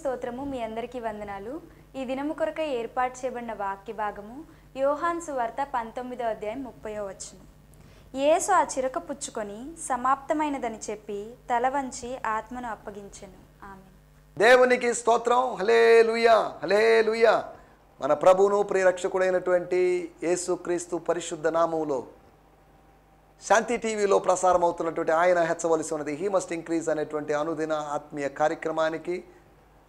స్తోత్రము మీ అందరికీ వందనాలు. ఈ దినము కొరకై ఏర్పాటు చేయబడిన వాక్య భాగము యోహాన్ సువార్త పంతొమ్మిదో అధ్యాయం ముప్పయో వచ్చును యేసు ఆ చిరక పుచ్చుకొని సమాప్తమైనదని చెప్పి తల వంచి ఆత్మను అప్పగించెను. ఆమె దేవునికి స్తోత్రం. హలే లుయా హలే లుయా మన ప్రభువును ప్రియరక్షకుడైనటువంటి యేసుక్రీస్తు పరిశుద్ధ నామములో శాంతి టీవీలో ప్రసారం అవుతున్నటువంటి ఆయన హెచ్చవలసి ఉన్నది. హీ మస్ట్ ఇంక్రీజ్ అనేటువంటి అనుదిన ఆత్మీయ కార్యక్రమానికి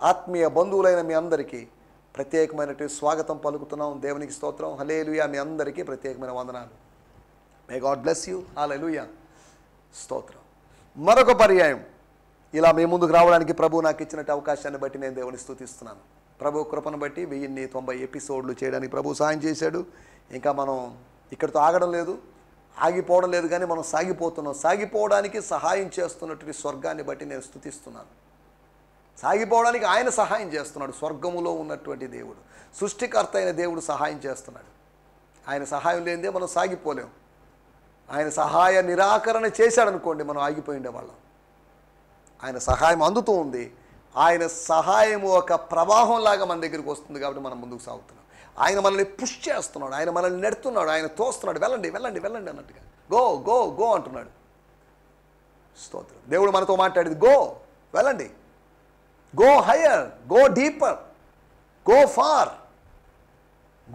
ఆత్మీయ బంధువులైన మీ అందరికీ ప్రత్యేకమైనటువంటి స్వాగతం పలుకుతున్నాం. దేవునికి స్తోత్రం. హలేలుయా మీ అందరికీ ప్రత్యేకమైన వందనాలు. May God bless you hallelujah స్తోత్రం. మరొక పర్యాయం. ఇలా మీ ముందుకు రావడానికి ప్రభు నాకు ఇచ్చినట్టు అవకాశాన్ని బట్టి నేను దేవుని స్థుతిస్తున్నాను. ప్రభు కృపను బట్టి వెయ్యిన్ని తొంభై ఎపిసోడ్లు చేయడానికి ప్రభు సాయం చేశాడు. ఇంకా మనం ఇక్కడితో ఆగడం లేదు. ఆగిపోవడం లేదు కానీ మనం సాగిపోతున్నాం. సాగిపోవడానికి సహాయం చేస్తున్నటువంటి స్వర్గాన్ని బట్టి నేను స్థుతిస్తున్నాను. సాగిపోవడానికి ఆయన సహాయం చేస్తున్నాడు. స్వర్గములో ఉన్నటువంటి దేవుడు. సృష్టికర్త అయిన దేవుడు సహాయం చేస్తున్నాడు. ఆయన సహాయం లేనిదే మనం సాగిపోలేం ఆయన సహాయ నిరాకరణ చేశాడనుకోండి మనం ఆగిపోయి ఉండేవాళ్ళం. ఆయన సహాయం అందుతూ ఉంది. ఆయన సహాయం ఒక ప్రవాహంలాగా మన దగ్గరికి వస్తుంది కాబట్టి మనం ముందుకు సాగుతున్నాం. ఆయన మనల్ని పుష్ చేస్తున్నాడు. ఆయన మనల్ని నెడుతున్నాడు. ఆయన తోస్తున్నాడు. వెళ్ళండి వెళ్ళండి వెళ్ళండి అన్నట్టుగా. గో గో గో అంటున్నాడు. స్తోత్రం. దేవుడు మనతో మాట్లాడేది గో వెళ్ళండి. Go higher go deeper go far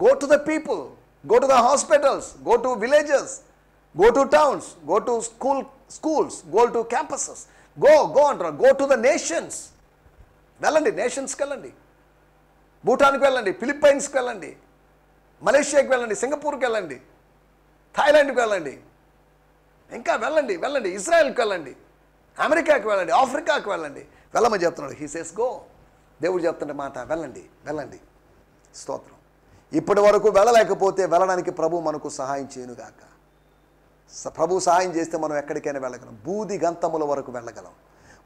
go to the people go to the hospitals go to villages go to towns go to school schools go to campuses go go అంటారు go to the nations వెళ్ళండి నేషన్స్కి వెళ్ళండి. భూటాన్కి వెళ్ళండి ఫిలిప్పైన్స్కి వెళ్ళండి. మలేషియాకి వెళ్ళండి సింగపూర్కి వెళ్ళండి. థాయిలాండ్కి వెళ్ళండి. ఇంకా వెళ్ళండి వెళ్ళండి ఇజ్రాయెల్కి వెళ్ళండి. అమెరికాకి వెళ్ళండి ఆఫ్రికాకి వెళ్ళండి. వెళ్ళమని చెప్తున్నాడు. హీ సేస్ గో దేవుడు చెప్తున్న మాట వెళ్ళండి వెళ్ళండి. స్తోత్రం. ఇప్పటి వరకు వెళ్ళలేకపోతే వెళ్ళడానికి ప్రభు మనకు సహాయం చేయనుగాక. ప్రభు సహాయం చేస్తే మనం ఎక్కడికైనా వెళ్ళగలం. బూది గంతముల వరకు వెళ్ళగలం.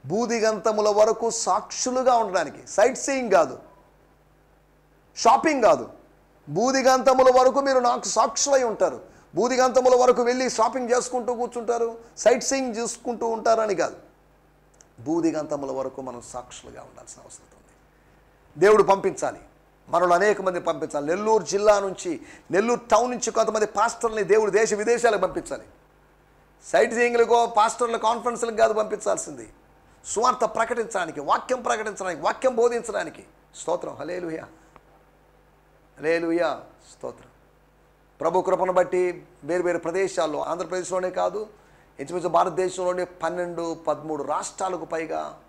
బూది గంతముల వరకు సాక్షులుగా ఉండడానికి. సైట్ సీయింగ్ కాదు. షాపింగ్ కాదు. బూదిగంతముల వరకు మీరు నాకు సాక్షులై ఉంటారు. బూదిగంతముల వరకు వెళ్ళి షాపింగ్ చేసుకుంటూ కూర్చుంటారు. సైట్ సీయింగ్ చూసుకుంటూ ఉంటారని కాదు. భూదిగంతముల వరకు మనం సాక్షులుగా ఉండాల్సిన అవసరం ఉంది. దేవుడు పంపించాలి. మనలో అనేక మంది పంపించాలి. నెల్లూరు జిల్లా నుంచి నెల్లూరు టౌన్ నుంచి కొంతమంది పాస్టర్ని దేవుడు దేశ విదేశాలకు పంపించాలి. సైట్ సీయింగ్లకో పాస్టర్ల కాన్ఫరెన్స్లకు కాదు పంపించాల్సింది. స్వార్థ ప్రకటించడానికి వాక్యం ప్రకటించడానికి వాక్యం బోధించడానికి స్తోత్రం. హలేలుయా హలేలుయా స్తోత్రం. ప్రభు కృపను బట్టి వేరు వేరు ప్రదేశాల్లో ఆంధ్రప్రదేశ్లోనే కాదు ఇంచుమించు భారతదేశంలోనే పన్నెండు పదమూడు రాష్ట్రాలకు పైగా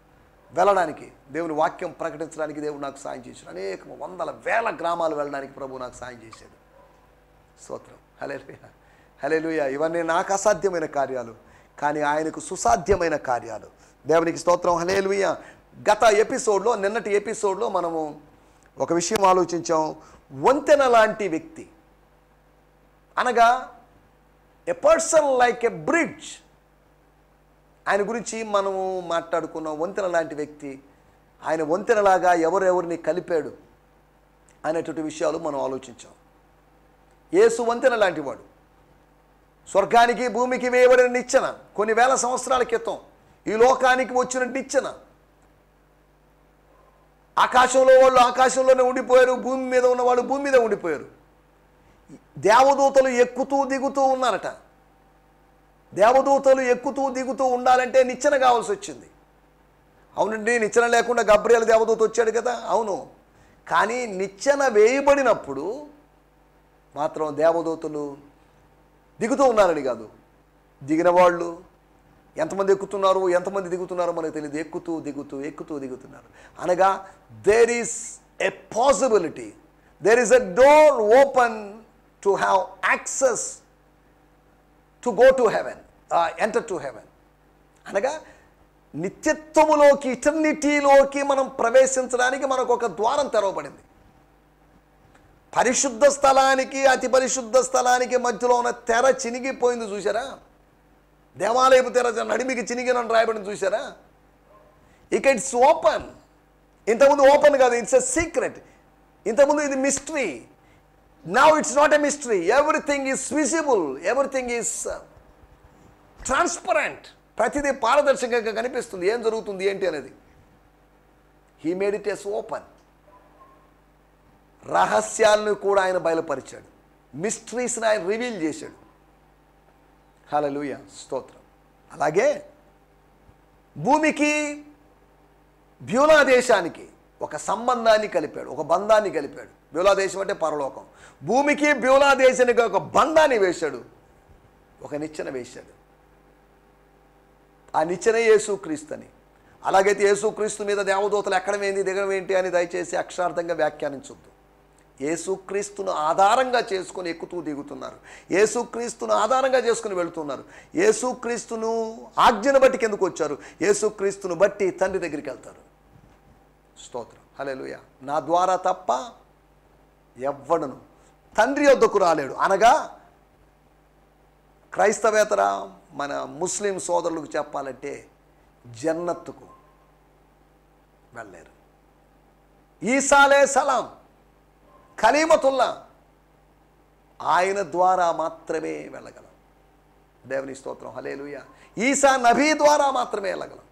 వెళ్ళడానికి దేవుని వాక్యం ప్రకటించడానికి దేవుడు నాకు సాయం చేశాడు. అనేక వందల వేల గ్రామాలు వెళ్ళడానికి ప్రభు నాకు సాయం చేశాడు. స్తోత్రం. హలేలుయ హలేలుయ ఇవన్నీ నాకు అసాధ్యమైన కార్యాలు కానీ ఆయనకు సుసాధ్యమైన కార్యాలు. దేవునికి స్తోత్రం. హలేలుయ గత ఎపిసోడ్లో నిన్నటి ఎపిసోడ్లో మనము ఒక విషయం ఆలోచించాం. వంతెన లాంటి వ్యక్తి అనగా a person like a bridge. ఆయన గురించి మనము మాట్లాడుకున్నాం వంతెన లాంటి వ్యక్తి ఆయన వంతెనలాగా ఎవరెవరిని కలిపాడు అనేటువంటి విషయాలు మనం ఆలోచించాం. ఏసు వంతెన లాంటివాడు. స్వర్గానికి భూమికి వేయబడిన నిచ్చెన కొన్ని వేల సంవత్సరాల క్రితం ఈ లోకానికి వచ్చిన నిచ్చెన. ఆకాశంలో వాళ్ళు ఆకాశంలోనే ఉండిపోయారు భూమి మీద ఉన్న వాళ్ళు భూమి మీద ఉండిపోయారు. దేవదూతలు ఎక్కుతూ దిగుతూ ఉన్నారట. దేవదూతలు ఎక్కుతూ దిగుతూ ఉండాలంటే నిచ్చెన కావాల్సి వచ్చింది. అవునండి నిచ్చెన లేకుండా గబ్రియల దేవదూత వచ్చాడు కదా? అవును. కానీ నిచ్చెన వేయబడినప్పుడు మాత్రం దేవదూతలు దిగుతూ ఉన్నారని కాదు. దిగిన వాళ్ళు ఎంతమంది ఎక్కుతున్నారు ఎంతమంది దిగుతున్నారో మనకు తెలియదు. ఎక్కుతూ దిగుతూ ఎక్కుతూ దిగుతున్నారు. అనగా there is a possibility there is a door open to have access to go to heaven enter to heaven అనగా నిత్యత్వములోకి ఇటర్నిటీలోకి మనం ప్రవేశించడానికి మనకు ఒక ద్వారం తెరవబడింది. పరిశుద్ధ స్థలానికి అతి పరిశుద్ధ స్థలానికి మధ్యలో ఉన్న తెర చినిగిపోయింది చూసారా దేవాలయపు తెర నడిమికి చినిగిన రాయబడింది చూసారా ఇక ఇట్స్ ఓపెన్. ఇంతకుముందు ఓపెన్ కాదు ఇట్స్ ఎ సీక్రెట్. ఇంతకుముందు ఇది mystery now it's not a mystery everything is visible everything is transparent ప్రతిదీ పారదర్శకంగా కనిపిస్తుంది. ఏం జరుగుతుంది ఏంటి అనేది. He made it as open రహస్యాలను కూడా ఆయన బయలుపరిచాడు. మిస్టరీస్ని ఆయన రివీల్ చేశాడు. హలలుయ స్తోత్రం. అలాగే భూమికి బ్యూలా దేశానికి ఒక సంబంధాన్ని కలిపాడు. ఒక బంధాన్ని కలిపాడు. బ్యూలా దేశం అంటే పరలోకం. భూమికి బ్యూలా దేశానికి ఒక బంధాన్ని వేశాడు. ఒక నిచ్చెన వేశాడు. ఆ నిచ్చెన యేసుక్రీస్తు అలాగైతే యేసుక్రీస్తు మీద దేవదూతలు ఎక్కడమేంది ఏంది అని దయచేసి అక్షరార్థంగా వ్యాఖ్యానించొద్దు. యేసుక్రీస్తును ఆధారంగా చేసుకొని ఎక్కుతూ దిగుతున్నారు. యేసుక్రీస్తును ఆధారంగా చేసుకుని వెళుతున్నారు. యేసుక్రీస్తును ఆజ్ఞను బట్టి కిందకు వచ్చారు. యేసుక్రీస్తును బట్టి తండ్రి దగ్గరికి వెళ్తారు. స్తోత్రం. హల్లెలూయా. నా ద్వారా తప్ప ఎవ్వడను తండ్రి వద్దకు రాలేడు. అనగా క్రైస్తవేతర మన ముస్లిం సోదరులకు చెప్పాలంటే జన్నత్తుకు వెళ్ళలేరు. ఈసాలే సలాం ఖలీమతుల్లా ఆయన ద్వారా మాత్రమే వెళ్ళగలం. దేవుని స్తోత్రం హలేలుయ ఈసా నభీ ద్వారా మాత్రమే వెళ్ళగలం.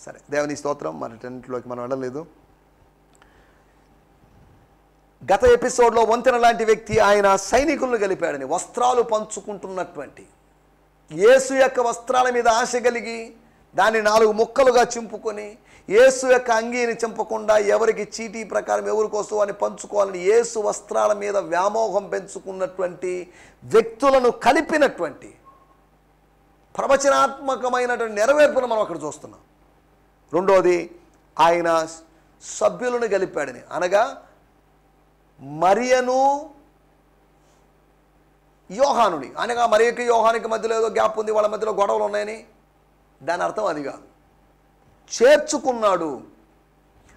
సరే దేవుని స్తోత్రం మన టెంట్లోకి మనం వెళ్ళలేదు. గత ఎపిసోడ్లో వంతెన లాంటి వ్యక్తి ఆయన సైనికులను గలిపాడని వస్త్రాలు పంచుకుంటున్నటువంటి. యేసు యొక్క వస్త్రాల మీద ఆశ కలిగి దాన్ని నాలుగు ముక్కలుగా చింపుకొని యేసు యొక్క అంగీని చింపకుండా ఎవరికి చీటీ ప్రకారం ఎవరికి అని పంచుకోవాలని యేసు వస్త్రాల మీద వ్యామోహం పెంచుకున్నటువంటి వ్యక్తులను కలిపినటువంటి ప్రవచనాత్మకమైనటువంటి నెరవేర్పును మనం అక్కడ చూస్తున్నాం. రెండోది ఆయన సభ్యులను గలిపాడని అనగా మరియను యోహానుని. అనగా మరియకి యోహానికి మధ్యలో ఏదో గ్యాప్ ఉంది వాళ్ళ మధ్యలో గొడవలు ఉన్నాయని. దాని అర్థం అది కాదు. చేర్చుకున్నాడు.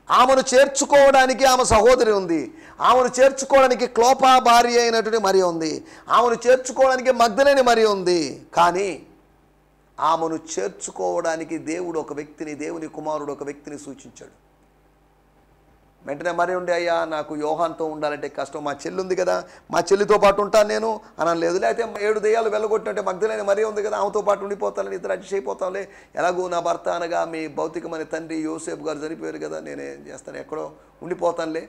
ఆమెను చేర్చుకోవడానికి ఆమె సహోదరి ఉంది. ఆమెను చేర్చుకోవడానికి క్లోపా భార్య అయినటువంటి మరి ఉంది. ఆమెను చేర్చుకోవడానికి మగ్ధలేని మరి ఉంది. కానీ ఆమెను చేర్చుకోవడానికి దేవుడు ఒక వ్యక్తిని దేవుని కుమారుడు ఒక వ్యక్తిని సూచించాడు. వెంటనే మరి ఉండే అయ్యా నాకు యోహాన్తో ఉండాలంటే కష్టం. మా చెల్లి ఉంది కదా మా చెల్లితో పాటు ఉంటాను నేను అని లేదు. లేకపోతే ఏడు దెయ్యాలు వెళ్ళగొట్టినట్టే మగ్ధులైన మరీ ఉంది కదా ఆమెతో పాటు ఉండిపోతానని ఇద్దరు అడ్జస్ట్ అయిపోతాంలే. ఎలాగూ నా భర్త అనగా మీ భౌతికమైన తండ్రి యోసేపు గారు చనిపోయారు కదా నేనేం చేస్తాను. ఎక్కడో ఉండిపోతానులే.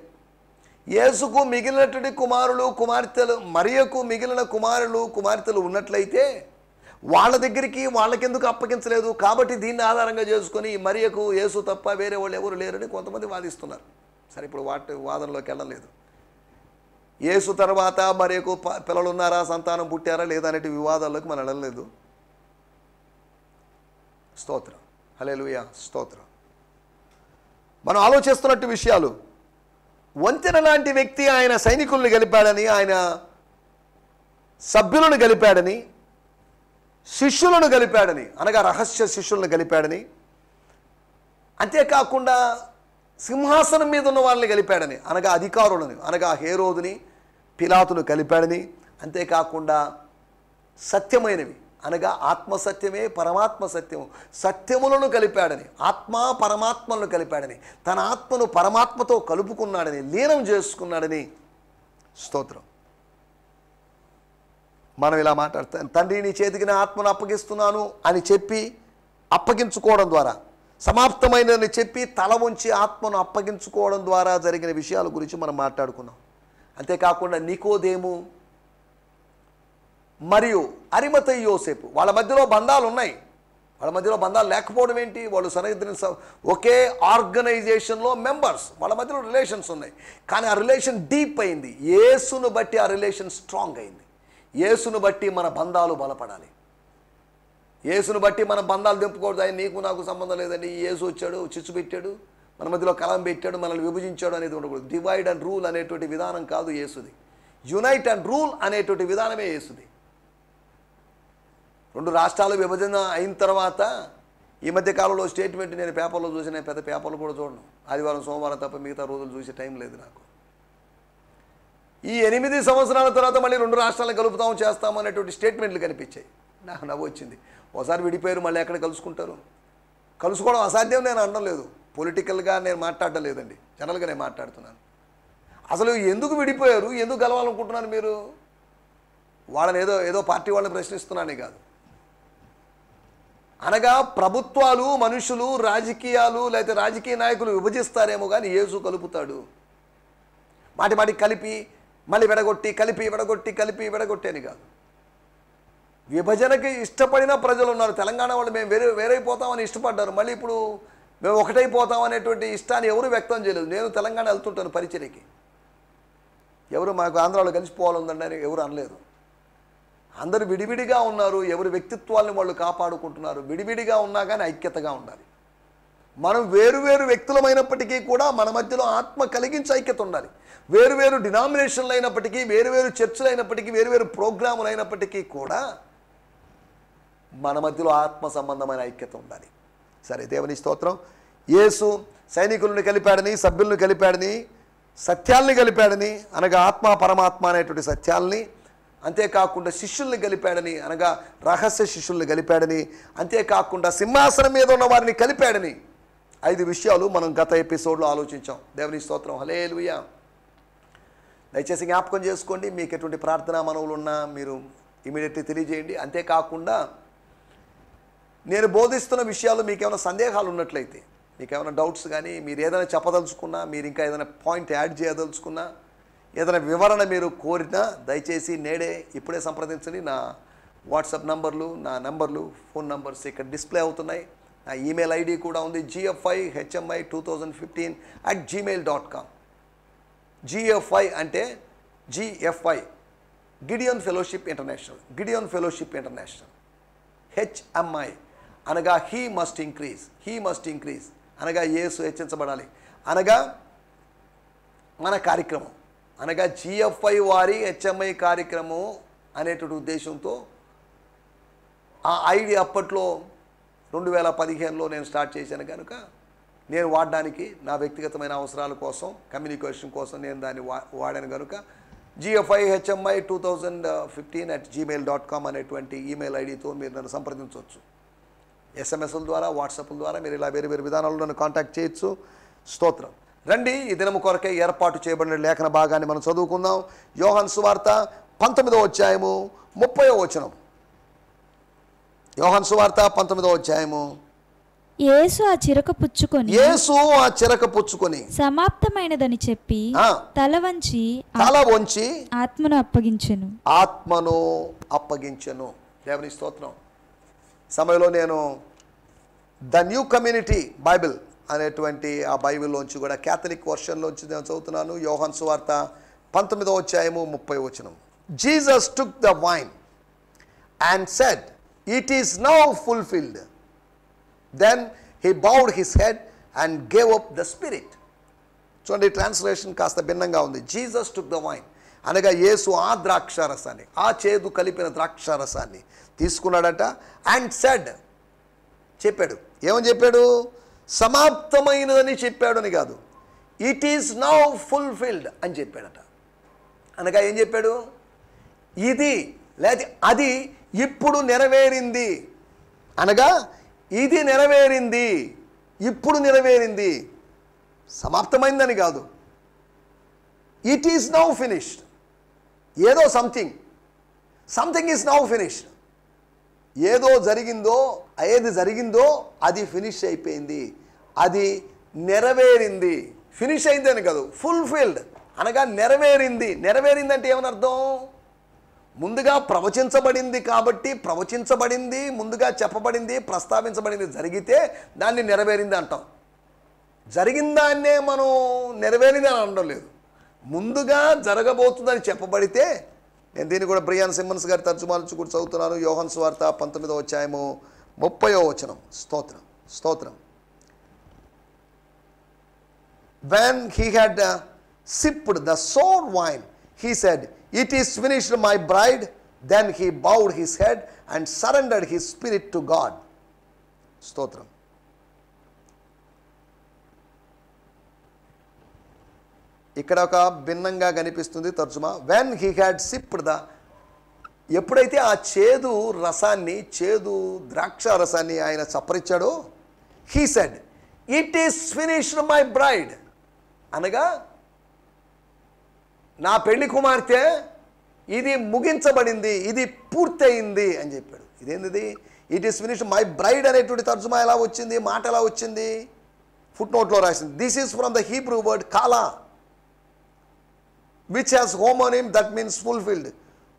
యేసుకు మిగిలినటువంటి కుమారులు కుమార్తెలు మరియకు మిగిలిన కుమారులు కుమార్తెలు ఉన్నట్లయితే వాళ్ళ దగ్గరికి వాళ్ళకెందుకు అప్పగించలేదు? కాబట్టి దీన్ని ఆధారంగా చేసుకొని మరియకు యేసు తప్ప వేరే వాళ్ళు ఎవరు లేరని కొంతమంది వాదిస్తున్నారు. సరే ఇప్పుడు వాటి వాదనలోకి వెళ్ళలేదు. యేసు తర్వాత మరేకు ప- పిల్లలు ఉన్నారా సంతానం పుట్టారా లేదా అనేటి వివాదాల్లోకి మనం వెళ్ళలేదు. స్తోత్రం. హల్లెలూయా స్తోత్రం. మనం ఆలోచిస్తున్నట్టు విషయాలు. వంతెన లాంటి వ్యక్తి ఆయన సైనికుల్ని గెలిపాడని ఆయన సభ్యులను గలిపాడని శిష్యులను గలిపాడని అనగా రహస్య శిష్యులను గలిపాడని. అంతేకాకుండా సింహాసనం మీద ఉన్న వాళ్ళని కలిపాడని అనగా అధికారులని అనగా హేరోదుని పిలాతును కలిపాడని అంతేకాకుండా సత్యమైనవి అనగా ఆత్మ సత్యమే పరమాత్మ సత్యము. సత్యములను కలిపాడని ఆత్మ పరమాత్మలను కలిపాడని తన ఆత్మను పరమాత్మతో కలుపుకున్నాడని లీనం చేసుకున్నాడని స్తోత్రం. మనం ఇలా మాట్లాడతాం తండ్రి నీ చేతికి నా ఆత్మను అప్పగిస్తున్నాను అని చెప్పి అప్పగించుకోవడం ద్వారా సమాప్తమైనదని చెప్పి తల ఉంచి ఆత్మను అప్పగించుకోవడం ద్వారా జరిగిన విషయాల గురించి మనం మాట్లాడుకున్నాం. అంతేకాకుండా నికోదేము మరియు అరిమత యోసేపు వాళ్ళ మధ్యలో బంధాలు ఉన్నాయి. వాళ్ళ మధ్యలో బంధాలు లేకపోవడం ఏంటి? వాళ్ళు సన్నిహితుని ఒకే ఆర్గనైజేషన్లో మెంబర్స్ వాళ్ళ మధ్యలో రిలేషన్స్ ఉన్నాయి. కానీ ఆ రిలేషన్ డీప్ అయింది. యేసును బట్టి ఆ రిలేషన్ స్ట్రాంగ్ అయింది. యేసును బట్టి మన బంధాలు బలపడాలి. యేసును బట్టి మన బంధాలు తెంపుకోవద్దు. ఆయన నీకు నాకు సంబంధం లేదండి. యేసు వచ్చాడు చిచ్చు పెట్టాడు మన మధ్యలో కలం పెట్టాడు మనల్ని విభజించాడు అనేది ఉండకూడదు. డివైడ్ అండ్ రూల్ అనేటువంటి విధానం కాదు యేసుది. యునైట్ అండ్ రూల్ అనేటువంటి విధానమే యేసుది. రెండు రాష్ట్రాలు విభజన అయిన తర్వాత ఈ మధ్య కాలంలో స్టేట్మెంట్ నేను పేపర్లో చూసిన పెద్ద పేపర్లు కూడా చూడను. ఆదివారం సోమవారం తప్ప మిగతా రోజులు చూసే టైం లేదు నాకు. ఈ ఎనిమిది సంవత్సరాల తర్వాత మళ్ళీ రెండు రాష్ట్రాలను కలుపుతాం చేస్తాం అనేటువంటి స్టేట్మెంట్లు కనిపించాయి. నాకు నవ్వు వచ్చింది. ఒకసారి విడిపోయారు మళ్ళీ ఎక్కడ కలుసుకుంటారు? కలుసుకోవడం అసాధ్యం నేను అనడం లేదు. పొలిటికల్గా నేను మాట్లాడటం లేదండి. జనరల్గా నేను మాట్లాడుతున్నాను. అసలు ఎందుకు విడిపోయారు? ఎందుకు కలవాలనుకుంటున్నారు మీరు? వాళ్ళని ఏదో ఏదో పార్టీ వాళ్ళని ప్రశ్నిస్తున్నానే కాదు. అనగా ప్రభుత్వాలు మనుషులు రాజకీయాలు లేకపోతే రాజకీయ నాయకులు విభజిస్తారేమో కానీ ఏసు కలుపుతాడు. మాటి మాటి కలిపి మళ్ళీ విడగొట్టి కలిపి విడగొట్టి కలిపి విడగొట్టేని అని కాదు. విభజనకి ఇష్టపడిన ప్రజలు ఉన్నారు. తెలంగాణ వాళ్ళు మేము వేరే వేరైపోతామని ఇష్టపడ్డారు. మళ్ళీ ఇప్పుడు మేము ఒకటైపోతాం అనేటువంటి ఇష్టాన్ని ఎవరు వ్యక్తం చేయలేదు. నేను తెలంగాణ వెళ్తుంటాను పరిచర్యకి. ఎవరు మాకు ఆంధ్రాలో కలిసిపోవాలందండి అని ఎవరు అనలేదు. అందరూ విడివిడిగా ఉన్నారు. ఎవరి వ్యక్తిత్వాలను వాళ్ళు కాపాడుకుంటున్నారు. విడివిడిగా ఉన్నా కానీ ఐక్యతగా ఉండాలి. మనం వేరు వేరు వ్యక్తులమైనప్పటికీ కూడా మన మధ్యలో ఆత్మ కలిగించి ఐక్యత ఉండాలి. వేరు వేరు డినామినేషన్లు అయినప్పటికీ వేరు వేరు చర్చలు అయినప్పటికీ వేరు వేరు ప్రోగ్రాములు అయినప్పటికీ కూడా మన మధ్యలో ఆత్మ సంబంధమైన ఐక్యత ఉండాలి. సరే దేవుని స్తోత్రం. యేసు సైనికులను కలిపాడని సభ్యులను కలిపాడని సత్యాల్ని కలిపాడని అనగా ఆత్మ పరమాత్మ అనేటువంటి సత్యాల్ని అంతేకాకుండా శిష్యుల్ని గలిపాడని అనగా రహస్య శిష్యుల్ని కలిపాడని అంతేకాకుండా సింహాసనం మీద ఉన్న వారిని కలిపాడని ఐదు విషయాలు మనం గత ఎపిసోడ్లో ఆలోచించాం. దేవుని స్తోత్రం. హలేలుయా దయచేసి జ్ఞాపకం చేసుకోండి మీకు ఎటువంటి ప్రార్థనా మనవులు ఉన్నా మీరు ఇమీడియట్లీ తెలియజేయండి. అంతేకాకుండా నేను బోధిస్తున్న విషయాలు మీకు ఏమైనా సందేహాలు ఉన్నట్లయితే మీకు ఏమైనా డౌట్స్ కానీ మీరు ఏదైనా చెప్పదలుచుకున్నా మీరు ఇంకా ఏదైనా పాయింట్ యాడ్ చేయదలుచుకున్నా ఏదైనా వివరణ మీరు కోరినా దయచేసి నేడే ఇప్పుడే సంప్రదించండి. నా వాట్సాప్ నంబర్లు నా నంబర్లు ఫోన్ నంబర్స్ ఇక్కడ డిస్ప్లే అవుతున్నాయి. నా ఈమెయిల్ ఐడి కూడా ఉంది GFI HMI two thousand fifteen at Gmail dot com GFI అంటే GFI Gideon Fellowship International Gideon Fellowship International HMI అనగా he must increase he must increase అనగా ఏసు హెచ్చించబడాలి. అనగా మన కార్యక్రమం అనగా జిఎఫ్ఐ వారి హెచ్ఎంఐ కార్యక్రమం అనేటువంటి ఉద్దేశంతో ఆ ఐడి అప్పట్లో రెండు వేల పదిహేనులో నేను స్టార్ట్ చేశాను కనుక నేను వాడడానికి నా వ్యక్తిగతమైన అవసరాల కోసం కమ్యూనికేషన్ కోసం నేను దాన్ని వా వాడాను కనుక GFI HMI two thousand fifteen at Gmail dot com అనేటువంటి ఈమెయిల్ ఐడితో మీరు నన్ను సంప్రదించవచ్చు. ఎస్ఎంఎస్ల ద్వారా వాట్సాప్ల ద్వారా మీరు ఇలా వేరు వేరు విధానాల్లో నన్ను కాంటాక్ట్ చేయొచ్చు. స్తోత్రం. రండి ఈ దినము కొరకే ఏర్పాటు చేయబడిన లేఖన భాగాన్ని మనం చదువుకుందాం. యోహాన్ సువార్త పంతొమ్మిదవ అధ్యాయము ముప్పయో వచనం. యోహాన్ సువార్త పంతొమ్మిదవ అధ్యాయము. యేసు ఆ చిరక పుచ్చుకొని యేసు ఆ చిరక పుచ్చుకొని సమాప్తమైనదని చెప్పి. తల వంచి తల వంచి ఆత్మను అప్పగించెను. ఆత్మను అప్పగించెను. దేవుని స్తోత్రం. సమయంలో నేను ద న్యూ కమ్యూనిటీ బైబిల్ అనేటువంటి ఆ బైబిల్లోంచి కూడా క్యాథలిక్ వర్షన్లోంచి నేను చదువుతున్నాను. యోహన్ సువార్త పంతొమ్మిదో అధ్యాయము ముప్పై వచనం. Jesus took the wine and said it is now fulfilled. Then he bowed his head and gave up the spirit చూడండి ట్రాన్స్లేషన్ కాస్త భిన్నంగా ఉంది. Jesus took the wine. అనగా యేసు ఆ ద్రాక్షారసాన్ని ఆ చేదు కలిపిన ద్రాక్షారసాన్ని తీసుకున్నాడట అండ్ సెడ్ చెప్పాడు. ఏమని చెప్పాడు? సమాప్తమైనదని చెప్పాడు అని కాదు. ఇట్ ఈస్ నౌ ఫుల్ఫిల్డ్ అని చెప్పాడట. అనగా ఏం చెప్పాడు? ఇది లేదా అది ఇప్పుడు నెరవేరింది. అనగా ఇది నెరవేరింది. ఇప్పుడు నెరవేరింది. సమాప్తమైందని కాదు. ఇట్ ఈస్ నౌ ఫినిష్డ్ ఏదో something something is now finish ఏదో జరిగిందో ఏది జరిగిందో అది ఫినిష్ అయిపోయింది. అది నెరవేరింది. ఫినిష్ అయిందని కాదు ఫుల్ఫిల్డ్ అనగా నెరవేరింది. నెరవేరింది అంటే ఏమని అర్థం ముందుగా ప్రవచించబడింది కాబట్టి ప్రవచించబడింది ముందుగా చెప్పబడింది ప్రస్తావించబడింది జరిగితే దాన్ని నెరవేరింది అంటాం. జరిగిన దాన్నే మనం నెరవేరింది అని అనడం లేదు. ముందుగా జరగబోతుందని చెప్పబడితే నేను దీన్ని కూడా బ్రియాన్ సింహన్స్ గారి తర్జుమాలు కూడా చదువుతున్నాను. యోహన్స్ వార్త పంతొమ్మిదో అధ్యాయము ముప్పయో వచనం. స్తోత్రం స్తోత్రం. When he had sipped the sour wine he said it is finished my bride then he bowed his head and surrendered he spirit to God స్తోత్రం. ఇక్కడ ఒక భిన్నంగా కనిపిస్తుంది తర్జుమా. When he had sipped the ఎప్పుడైతే ఆ చేదు రసాన్ని చేదు ద్రాక్ష రసాన్ని ఆయన చప్పరిచ్చాడో he said it is finished my bride అనగా నా పెళ్ళి కుమార్తె ఇది ముగించబడింది ఇది పూర్తయింది అని చెప్పాడు. ఇదేంటిది? It is finish my bride అనేటువంటి తర్జుమా ఎలా వచ్చింది? మాట ఎలా వచ్చింది? ఫుట్ నోట్లో రాసింది. This is from the Hebrew word kala which has homonym that means fulfilled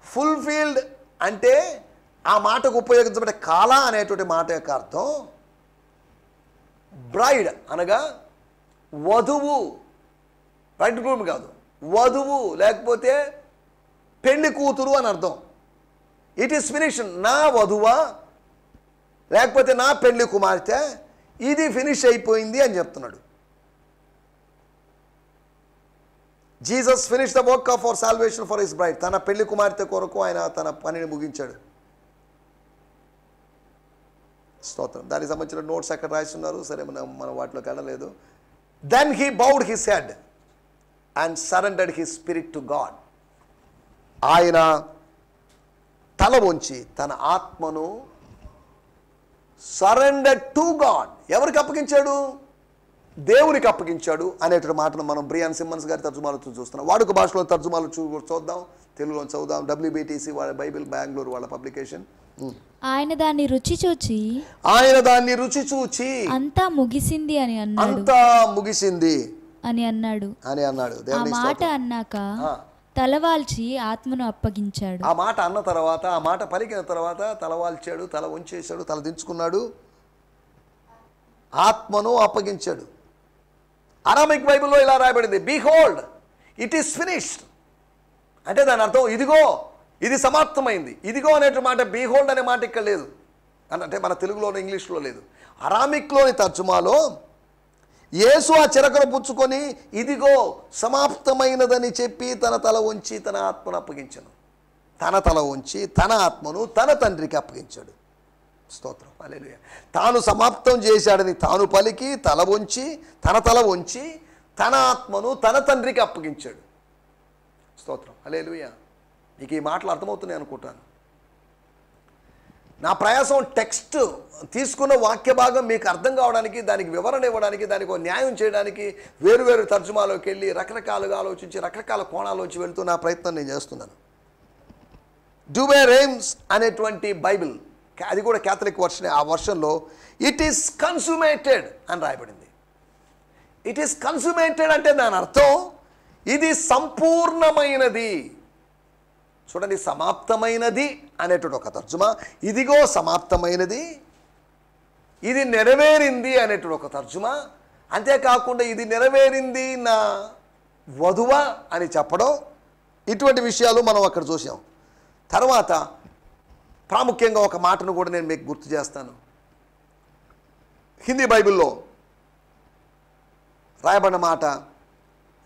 fulfilled అంటే ఆ మాటకు ఉపయోగించబడే కాల అనేటువంటి మాట యొక్క అర్థం బ్రైడ్ అనగా వధువు. బ్రైడ్ గ్రూమ్ కాదు. వధువు లేకపోతే పెళ్ళి కూతురు అని అర్థం. ఇట్ ఈస్ ఫినిష్ నా వధువా? లేకపోతే నా పెళ్ళి కుమార్తె? ఇది ఫినిష్ అయిపోయింది అని చెప్తున్నాడు. Jesus finish the work of for salvation for his bride తన పెళ్ళి కుమార్తె కొరకు ఆయన తన పనిని ముగించాడు. స్తోత్రం. దానికి సంబంధించిన నోట్స్ ఎక్కడ రాస్తున్నారు సరే మనం మనం వాటిలోకి వెళ్ళలేదు. Then he bowed his head and surrendered his spirit to God ఆయన తల వంచి తన ఆత్మను సరెండర్ టు గాడ్ ఎవరికి అప్పగించాడు? దేవునికి అప్పగించాడు అనేటువంటి మాటను మనం బ్రియాన్ సిమ్మన్స్ గారి తర్జుమాలు చూస్తున్నాం. వాడుక భాషలో తర్జుమాలు చూ చూద్దాం. తెలుగులో చదువుదాం. డబ్ల్యూబీటీసీ వాళ్ళ బైబిల్ బెంగళూరు వాళ్ళ పబ్లికేషన్. ఆయన దాన్ని రుచి చూచి ఆయన దాన్ని రుచి చూచి అంతా ముగిసింది అని అన్నాడు. అంతా ముగిసింది అని అన్నాడు. అని అన్నాడు. ఆ మాట. అన్నాక. తలవాల్చి ఆత్మను అప్పగించాడు. ఆ మాట అన్న తర్వాత ఆ మాట పలికిన తర్వాత తల వాల్చాడు తల వంచేశాడు తల దించుకున్నాడు. ఆత్మను అప్పగించాడు. అరామిక్ బైబిల్లో ఇలా రాయబడింది బీహోల్డ్ ఇట్ ఈస్ ఫినిష్డ్. అంటే దాని అర్థం ఇదిగో ఇది సమాప్తమైంది. ఇదిగో అనేటువంటి మాట బీహోల్డ్ అనే మాట ఇక్కడ లేదు. అని అంటే మన తెలుగులోనూ ఇంగ్లీష్లో లేదు. అరామిక్లోని తర్జుమాలో యేసు ఆ చిరకను పుచ్చుకొని ఇదిగో సమాప్తమైనదని చెప్పి తన తల ఉంచి తన ఆత్మను అప్పగించను. తన తల ఉంచి తన ఆత్మను తన తండ్రికి అప్పగించాడు. స్తోత్రం. అలెలుయ తాను సమాప్తం చేశాడని తాను పలికి తల వంచి తన తల వంచి తన ఆత్మను తన తండ్రికి అప్పగించాడు. స్తోత్రం. అలెలుయ నీకు ఈ మాటలు అర్థమవుతున్నాయి అనుకుంటాను. నా ప్రయాసం టెక్స్ట్ తీసుకున్న వాక్య భాగం మీకు అర్థం కావడానికి దానికి వివరణ ఇవ్వడానికి దానికి ఒక న్యాయం చేయడానికి వేరు వేరు తర్జుమాలోకి వెళ్ళి రకరకాలుగా ఆలోచించి రకరకాల కోణాలోంచి వెళ్తూ నా ప్రయత్నం నేను చేస్తున్నాను. డూబే రేమ్స్ అనేటువంటి బైబిల్ అది కూడా క్యాథలిక్ వర్షన్ ఆ వర్షన్లో ఇట్ ఈస్ కన్సుమేటెడ్ అని రాయబడింది. ఇట్ ఈస్ కన్సుమేటెడ్ అంటే దాని అర్థం ఇది సంపూర్ణమైనది. చూడండి సమాప్తమైనది అనేటువంటి ఒక తర్జుమా ఇదిగో సమాప్తమైనది ఇది నెరవేరింది అనేటువంటి ఒక తర్జుమా అంతేకాకుండా ఇది నెరవేరింది నా వధువ అని చెప్పడం ఇటువంటి విషయాలు మనం అక్కడ చూసాం తర్వాత ప్రాముఖ్యంగా ఒక మాటను కూడా నేను మీకు గుర్తు చేస్తాను. హిందీ బైబిల్లో రాయబడిన మాట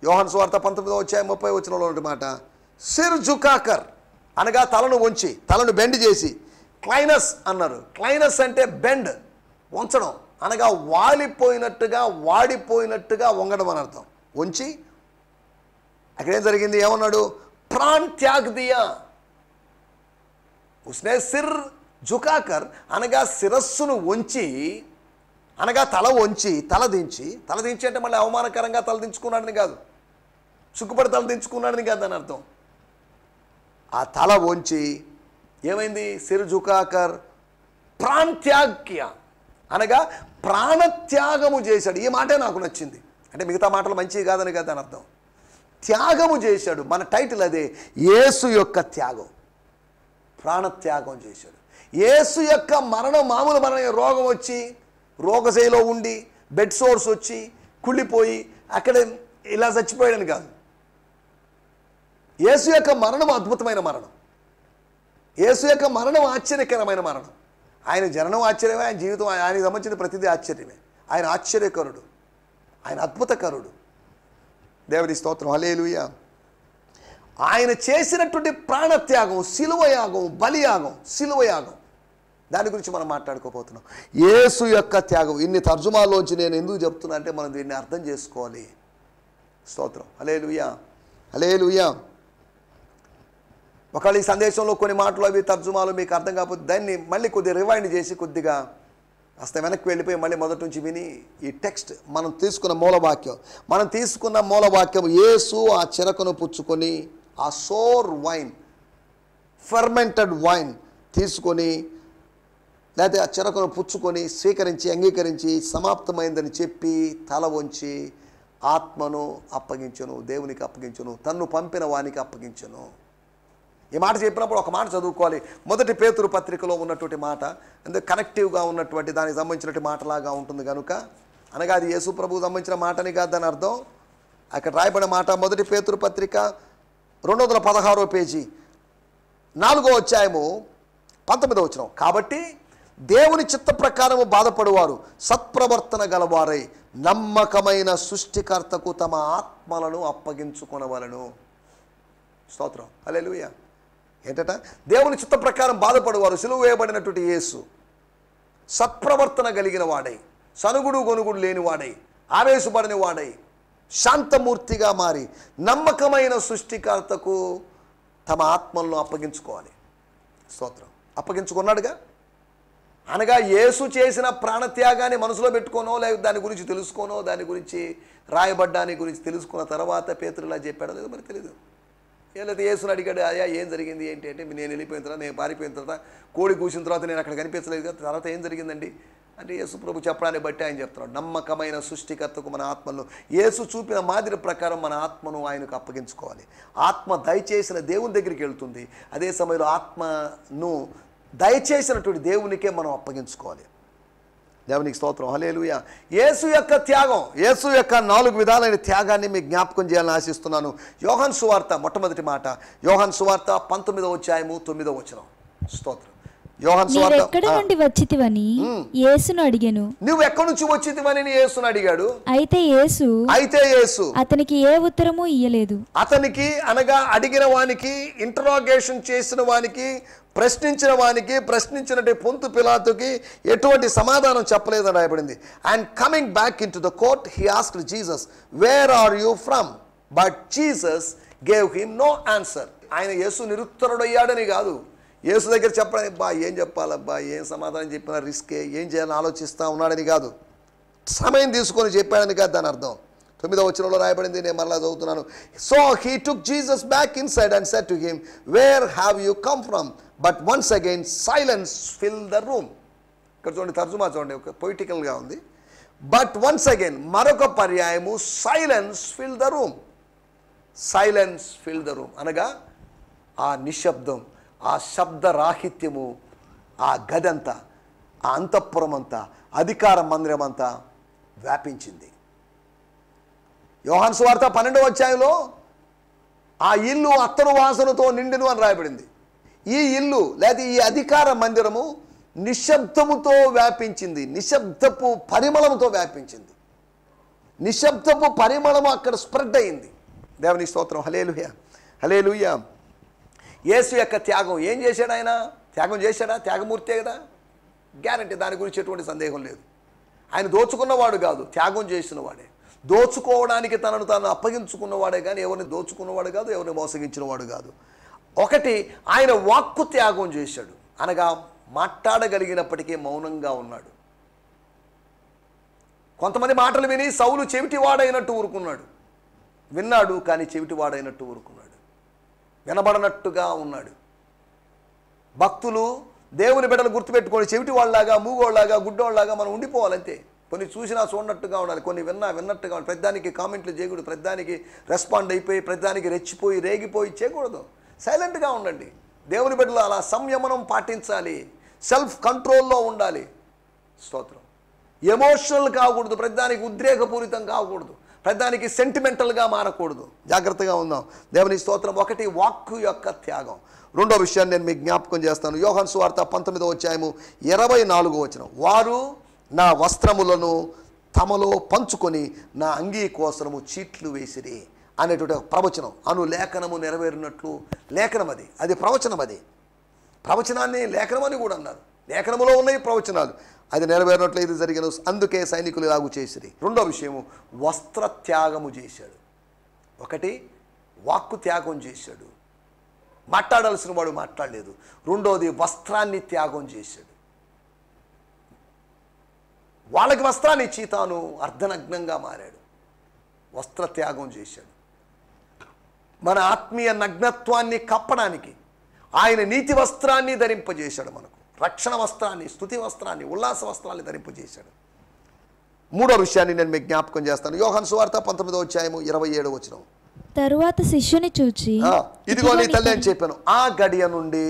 యోహన్ స్వార్థ పంతొమ్మిదో వచ్చాయి ముప్పై వచ్చినలో మాట సిర్ జుకాకర్ అనగా తలను వంచి తలను బెండ్ చేసి క్లైనస్ అన్నారు. క్లైనస్ అంటే బెండ్ వంచడం. అనగా వాలిపోయినట్టుగా వాడిపోయినట్టుగా వంగడం అని అర్థం. వంచి అక్కడ ఏం జరిగింది? ఏమన్నాడు? ప్రాణ్ త్యాగ్ దియా ఉస్నే సిర్ జుకాకర్ అనగా శిరస్సును వంచి అనగా తల వంచి తల దించి తల దించి అంటే మళ్ళీ అవమానకరంగా తలదించుకున్నాడని కాదు. సుఖపడి తల దించుకున్నాడని కాదు అని అర్థం. ఆ తల వంచి ఏమైంది? సిర్ జుకాకర్ ప్రాణత్యాగ్య అనగా ప్రాణత్యాగము చేశాడు. ఈ మాటే నాకు నచ్చింది. అంటే మిగతా మాటలు మంచివి కాదని కదా అని అర్థం. త్యాగము చేశాడు. మన టైటిల్ అదే యేసు యొక్క త్యాగం. ప్రాణత్యాగం చేశాడు. యేసు యొక్క మరణం మామూలు మరణం రోగం వచ్చి రోగశైలో ఉండి బెడ్ సోర్స్ వచ్చి కుళ్ళిపోయి అక్కడ ఇలా చచ్చిపోయాడని కాదు. యేసు యొక్క మరణం అద్భుతమైన మరణం. యేసు యొక్క మరణం ఆశ్చర్యకరమైన మరణం. ఆయన జననం ఆశ్చర్యమే ఆయన జీవితం ఆయనకు సంబంధించిన ప్రతిదీ ఆశ్చర్యమే. ఆయన ఆశ్చర్యకరుడు. ఆయన అద్భుతకరుడు. దేవుడి స్తోత్రం. హలేలుయా ఆయన చేసినటువంటి ప్రాణత్యాగం సిలువయాగం బలియాగం సిలువయాగం. దాని గురించి మనం మాట్లాడుకోబోతున్నాం. యేసు యొక్క త్యాగం. ఇన్ని తర్జుమాలోంచి నేను ఎందుకు చెప్తున్నా అంటే మనం దీన్ని అర్థం చేసుకోవాలి. స్తోత్రం. హలేలుయా హలేలుయా ఒకవేళ ఈ సందేశంలో కొన్ని మాటలు అవి తర్జుమాలు మీకు అర్థం కాకపోతే దాన్ని మళ్ళీ కొద్దిగా రివైండ్ చేసి కొద్దిగా కాస్త వెనక్కి వెళ్ళిపోయి మళ్ళీ మొదటి నుంచి విని ఈ టెక్స్ట్ మనం తీసుకున్న మూలవాక్యం. మనం తీసుకున్న మూలవాక్యం యేసు ఆ చిరకను పుచ్చుకొని ఆ సోర్ వైన్ ఫర్మెంటెడ్ వైన్ తీసుకొని లేకపోతే ఆ చెరకును పుచ్చుకొని స్వీకరించి అంగీకరించి సమాప్తమైందని చెప్పి తల వంచి ఆత్మను అప్పగించను దేవునికి అప్పగించను తన్ను పంపిన వానికి అప్పగించను. ఈ మాట చెప్పినప్పుడు ఒక మాట చదువుకోవాలి. మొదటి పేతురు పత్రికలో ఉన్నటువంటి మాట అంటే కనెక్టివ్గా ఉన్నటువంటి దానికి సంబంధించినటువంటి మాటలాగా ఉంటుంది కనుక అనగా అది యేసు ప్రభుకు సంబంధించిన మాటని కాదు దాని అర్థం. అక్కడ రాయబడిన మాట మొదటి పేతురు పత్రిక రెండు వందల పదహారో పేజీ. నాలుగో అధ్యాయము పంతొమ్మిదో వచ్చిన కాబట్టి దేవుని చిత్త ప్రకారము బాధపడువారు సత్ప్రవర్తన గలవారై నమ్మకమైన సృష్టికర్తకు తమ ఆత్మలను అప్పగించుకునవలను. స్తోత్రం. హల్లెలూయా. ఏంటట? దేవుని చిత్త ప్రకారం బాధపడువారు సులువు వేయబడినటువంటి యేసు సత్ప్రవర్తన కలిగిన వాడై సనుగుడు గొనుగుడు లేనివాడై ఆవేశపడిన వాడై శాంతమూర్తిగా మారి నమ్మకమైన సృష్టికర్తకు తమ ఆత్మలను అప్పగించుకోవాలి. స్తోత్రం. అప్పగించుకున్నాడుగా? అనగా యేసు చేసిన ప్రాణత్యాగాన్ని మనసులో పెట్టుకోనో లేదా దాని గురించి తెలుసుకోనో దాని గురించి రాయబడ్డాని గురించి తెలుసుకున్న తర్వాత పేతురులా చెప్పాడో లేదో మరి తెలియదు లేదా యేసుని అడిగాడు అయ్యా ఏం జరిగింది ఏంటి అంటే నేను వెళ్ళిపోయిన తర్వాత నేను పారిపోయిన తర్వాత కోడి కూసిన తర్వాత నేను అక్కడ కనిపించలేదు తర్వాత ఏం జరిగిందండి? అంటే యేసు ప్రభు చెప్పడాన్ని బట్టి ఆయన చెప్తున్నాడు నమ్మకమైన సృష్టికర్తకు మన ఆత్మను యేసు చూపిన మాదిరి ప్రకారం మన ఆత్మను ఆయనకు అప్పగించుకోవాలి. ఆత్మ దయచేసిన దేవుని దగ్గరికి వెళ్తుంది అదే సమయంలో ఆత్మను దయచేసినటువంటి దేవునికే మనం అప్పగించుకోవాలి. దేవునికి స్తోత్రం. హలేలుయ యేసు యొక్క త్యాగం యేసు యొక్క నాలుగు విధాలైన త్యాగాన్ని మీకు జ్ఞాపకం చేయాలని ఆశిస్తున్నాను. యోహన్ సువార్త మొట్టమొదటి మాట యోహన్ సువార్త పంతొమ్మిదో అధ్యాయము తొమ్మిదో వచనం. స్తోత్రం. యోహన్ సువార్త. మీరెక్కడి ఆ, నుండి వచ్చితివని యేసును అడిగెను. నువ్వు ఎక్కడి నుంచి యేసుని అడిగాడు? అయితే యేసు అయితే యేసు అతనికి ఏ ఉత్తరము ఇయ్యలేదు. అతనికి అనగా అడిగిన వానికి ఇంటరాగేషన్ చేసిన వానికి ప్రశ్నించిన వానికి ప్రశ్నించినట్టు పొంతు పిలాతుకి ఎటువంటి సమాధానం చెప్పలేదని రాయబడింది. And coming back into the court he asked Jesus where are you from but Jesus gave him no answer ఆయన యేసు నిరుత్తరుడయ్యాడని కాదు. యేసు దగ్గర చెప్పడానికి బా ఏం చెప్పాలబ్బా ఏం సమాధానం చెప్పినా రిస్కే ఏం చేయాలని ఆలోచిస్తా ఉన్నాడని కాదు. సమయం తీసుకొని చెప్పాడని కాదు దాని అర్థం. తొమ్మిదో వచ్చినలో రాయబడింది నేను మరలా చదువుతున్నాను. So he took Jesus back inside and set to him where have you come from but once again silence fill the room ఇక్కడ చూడండి తర్జుమా చూడండి ఒక పొయిటికల్గా ఉంది. బట్ వన్స్ అగైన్ మరొక పర్యాయము silence fill the room silence fill the room అనగా ఆ నిశ్శబ్దం ఆ శబ్ద రాహిత్యము ఆ గదంతా ఆ అంతఃపురం అంతా అధికార మందిరం అంతా వ్యాపించింది. యోహాన్ సువార్త పన్నెండవ అధ్యాయంలో ఆ ఇల్లు అత్తరు వాసనతో నిండును అని రాయబడింది. ఈ ఇల్లు లేదా ఈ అధికార మందిరము నిశ్శబ్దముతో వ్యాపించింది నిశ్శబ్దపు పరిమళముతో వ్యాపించింది. నిశ్శబ్దపు పరిమళము అక్కడ స్ప్రెడ్ అయింది. దేవుని స్తోత్రం. హలేలుయ హలేలుయ యేసు యొక్క త్యాగం ఏం చేశాడు ఆయన? త్యాగం చేశాడా? త్యాగమూర్తే కదా? గ్యారంటీ దాని గురించి ఎటువంటి సందేహం లేదు. ఆయన దోచుకున్నవాడు కాదు త్యాగం చేసినవాడే. దోచుకోవడానికి తనను తాను అప్పగించుకున్నవాడే కానీ ఎవరిని దోచుకున్నవాడు కాదు ఎవరిని మోసగించినవాడు కాదు. ఒకటి ఆయన వాక్కు త్యాగం చేశాడు. అనగా మాట్లాడగలిగినప్పటికీ మౌనంగా ఉన్నాడు. కొంతమంది మాటలు విని సౌలు చెవిటివాడైనట్టు ఊరుకున్నాడు. విన్నాడు కానీ చెవిటివాడైనట్టు ఊరుకున్నాడు. వినబడనట్టుగా ఉన్నాడు. భక్తులు దేవుని బిడ్డలు గుర్తుపెట్టుకొని చెవిటి వాళ్ళలాగా మూగోళ్ళలాగా గుడ్డోళ్ళలాగా మనం ఉండిపోవాలంతే. కొన్ని చూసినా చూడనట్టుగా ఉండాలి కొన్ని విన్నా విన్నట్టుగా ఉండాలి. ప్రతిదానికి కామెంట్లు చేయకూడదు ప్రతిదానికి రెస్పాండ్ అయిపోయి ప్రతిదానికి రెచ్చిపోయి రేగిపోయి చేయకూడదు. సైలెంట్గా ఉండండి. దేవుని బిడ్డలు అలా సంయమనం పాటించాలి. సెల్ఫ్ కంట్రోల్లో ఉండాలి. స్తోత్రం. ఎమోషనల్ కాకూడదు ప్రతిదానికి ఉద్రేకపూరితం కాకూడదు. ప్రతిదానికి సెంటిమెంటల్గా మారకూడదు. జాగ్రత్తగా ఉందాం. దేవుని స్తోత్రం ఒకటి వాక్కు యొక్క త్యాగం. రెండో విషయాన్ని నేను మీకు జ్ఞాపకం చేస్తాను. యోహన్ సువార్త పంతొమ్మిదో వచ్చాయము ఇరవై నాలుగో వచ్చిన వారు నా వస్త్రములను తమలో పంచుకొని నా అంగీ కోసము చీట్లు వేసిరి అనేటువంటి ఒక ప్రవచనం. అను లేఖనము నెరవేరినట్లు లేఖనం అది. అది ప్రవచనం అది. ప్రవచనాన్ని లేఖనం అని కూడా అన్నారు. లేఖనములో ఉన్నాయి ప్రవచనాలు. అది నెరవేరినట్లు జరిగిన అందుకే సైనికులు ఇలాగు చేసిరి. రెండో విషయము వస్త్ర త్యాగము చేశాడు. ఒకటి వాక్కు త్యాగం చేశాడు. మాట్లాడాల్సిన వాడు మాట్లాడలేదు. రెండోది వస్త్రాన్ని త్యాగం చేశాడు. వాళ్ళకి వస్త్రాన్ని ఇచ్చి తాను అర్ధనగ్నంగా మారాడు. వస్త్ర త్యాగం చేశాడు. మన ఆత్మీయ నగ్నత్వాన్ని కప్పడానికి ఆయన నీతి వస్త్రాన్ని ధరింపజేశాడు మనకు. రక్షణ వస్త్రాన్ని స్థుతి వస్త్రాన్ని ఉల్లాస వస్త్రాన్ని ధరింపజేశాడు మూడో విషయాన్ని నేను మీకు జ్ఞాపకం చేస్తాను. యోహన్ సువార్త పంతొమ్మిదో అధ్యాయము ఇరవై ఏడు వచ్చిన తరువాత శిష్యుని చూచి ఇదిగో నీ తల్లి అని చెప్పాను. ఆ గడియ నుండి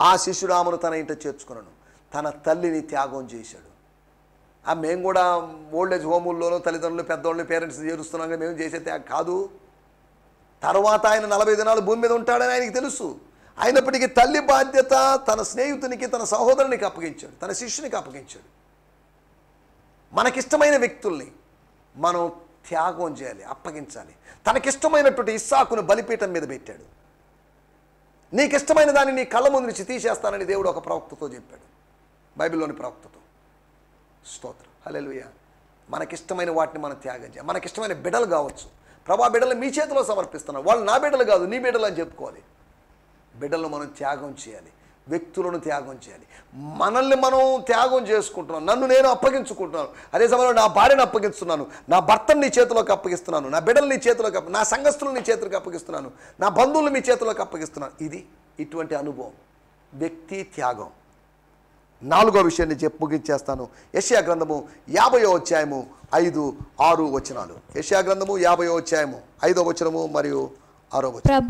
ఆ శిష్యుడు ఆమెను తన ఇంట చేర్చుకున్నాను తన తల్లిని త్యాగం చేశాడు. ఆ మేము కూడా ఓల్డ్ ఏజ్ హోముల్లోనూ తల్లిదండ్రులు పెద్దోళ్ళని పేరెంట్స్ చేరుస్తున్నాం కానీ మేము చేసే త్యాగం కాదు. తర్వాత ఆయన నలభై దినాలు భూమి మీద ఉంటాడని ఆయనకి తెలుసు. అయినప్పటికీ తల్లి బాధ్యత తన స్నేహితునికి తన సహోదరునికి అప్పగించాడు తన శిష్యునికి అప్పగించాడు. మనకిష్టమైన వ్యక్తుల్ని మనం త్యాగం చేయాలి అప్పగించాలి. తనకిష్టమైనటువంటి ఇస్సాకును బలిపీఠం మీద పెట్టాడు. నీకు ఇష్టమైన దాన్ని నీ కళ్ళ ముందు నుంచి తీసేస్తానని దేవుడు ఒక ప్రవక్తతో చెప్పాడు. బైబిల్లోని ప్రవక్తతో. స్తోత్రం. హలెలుయ మనకిష్టమైన వాటిని మనం త్యాగం చేయాలి. మనకిష్టమైన బిడలు కావచ్చు. ప్రభా బిడ్డలు మీ చేతిలో సమర్పిస్తున్నాను వాళ్ళు నా బిడ్డలు కాదు నీ బిడ్డలు అని చెప్పుకోవాలి. బిడ్డలను మనం త్యాగం చేయాలి. వ్యక్తులను త్యాగం చేయాలి. మనల్ని మనం త్యాగం చేసుకుంటున్నాం. నన్ను నేను అప్పగించుకుంటున్నాను. అదే సమయంలో నా భార్యను అప్పగిస్తున్నాను. నా భర్తను నీ చేతిలోకి అప్పగిస్తున్నాను. నా బిడ్డలు నీ చేతిలోకి అప్ప నా సంఘస్థులను నీ చేతిలోకి అప్పగిస్తున్నాను. నా బంధువులు మీ చేతిలోకి అప్పగిస్తున్నాను. ఇది ఇటువంటి అనుభవం. వ్యక్తి త్యాగం. నాలుగో విషయాన్ని చెప్పి ముగించేస్తాను. యెషయా గ్రంథము యాభయో అధ్యాయము ఐదు ఆరు వచనాలు. యెషయా గ్రంథము యాభయో అధ్యాయము ఐదో వచనము మరియు ఆరో వచనం.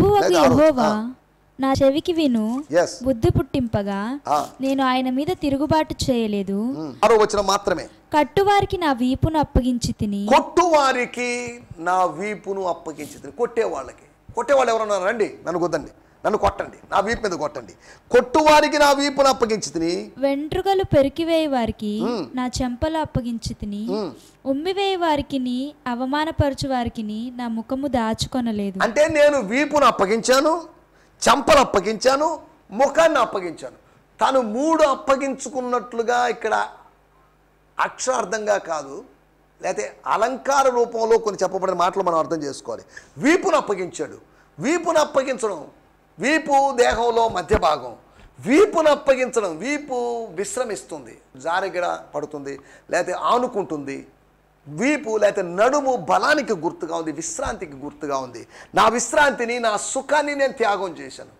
నా చెవికి విను. బుద్ధి పుట్టింపగా. నేను ఆయన మీద తిరుగుబాటు చేయలేదు. ఆరో మాత్రమే. కట్టువారికి నా వీపును అప్పగించి తిని. కొట్టువారికి నా వీపును అప్పగించింది కొట్టే వాళ్ళకి కొట్టేవాళ్ళు ఎవరన్నా రండి నన్ను కొద్దండి. నన్ను కొట్టండి. నా వీపు మీద కొట్టండి. కొట్టువారికి నా వీపును అప్పగించి వెంట్రుకలు పెరికివేయి వారికి నా చెంపలు అప్పగించి తిని. ఉమ్మివేయి వారికి అవమానపరచు వారికి నా ముఖము దాచుకొనలేదు. అంటే నేను వీపును అప్పగించాను చంపలు అప్పగించాను ముఖాన్ని అప్పగించాను. తను మూడు అప్పగించుకున్నట్లుగా ఇక్కడ అక్షరార్థంగా కాదు లేకపోతే అలంకార రూపంలో కొన్ని చెప్పబడిన మాటలు మనం అర్థం చేసుకోవాలి. వీపును అప్పగించాడు. వీపును అప్పగించడం వీపు దేహంలో మధ్య భాగం. వీపును అప్పగించడం వీపు విశ్రమిస్తుంది జారిగడ పడుతుంది లేకపోతే ఆనుకుంటుంది. వీపు లేకపోతే నడుము బలానికి గుర్తుగా ఉంది విశ్రాంతికి గుర్తుగా ఉంది. నా విశ్రాంతిని నా సుఖాన్ని నేను త్యాగం చేశాను.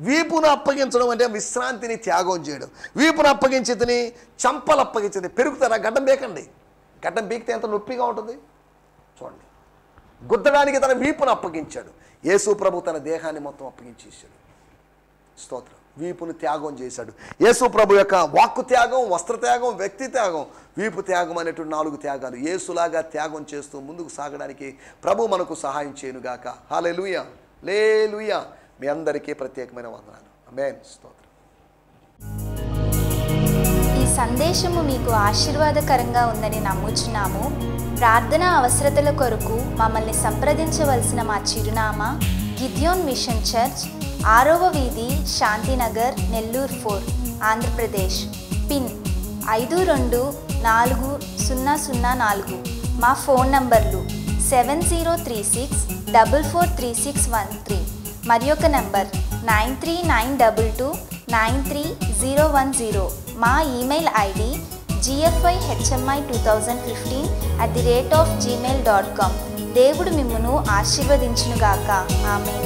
వీపును అప్పగించడం అంటే విశ్రాంతిని త్యాగం చేయడం. వీపును అప్పగించితిని చంపలు అప్పగించింది. పెరుగుతారా? గడ్డం బీకండి. గడ్డం బీకితే ఎంత నొప్పిగా ఉంటుంది? చూడండి. గుద్దడానికి తన వీపును అప్పగించాడు. యేసు ప్రభు తన దేహాన్ని మొత్తం అప్పగించేశాడు. స్తోత్రం. వీపును త్యాగం చేశాడు. యేసు ప్రభు యొక్క వాక్కు త్యాగం వస్త్ర త్యాగం వ్యక్తి త్యాగం వీపు త్యాగం అనేటువంటి నాలుగు త్యాగాలు. యేసులాగా త్యాగం చేస్తూ ముందుకు సాగడానికి ప్రభు మనకు సహాయం చేయనుగాక. హాలే లూయ లే మీ అందరికీ ప్రత్యేకమైన వందనాలు. మేన్ స్తోత్రం. ఈ సందేశము మీకు ఆశీర్వాదకరంగా ఉందని నమ్ముచున్నాము. ప్రార్థన అవసరతల కొరకు మమ్మల్ని సంప్రదించవలసిన మా చిరునామా గిద్యోన్ మిషన్ చర్చ్ ఆరవ వీధి శాంతినగర్ నెల్లూరు ఫోర్ ఆంధ్రప్రదేశ్. పిన్ ఐదు రెండు నాలుగు సున్నా సున్నా నాలుగు. మా ఫోన్ నంబర్లు seven zero three six double four three six one three. మరి ఒక number nine three nine double two nine three zero one zero. మా email ID GFI HMI two thousand fifteen at the rate of Gmail dot com. దేవుడు మిమ్మను ఆశీర్వదించునుగాక. ఆమె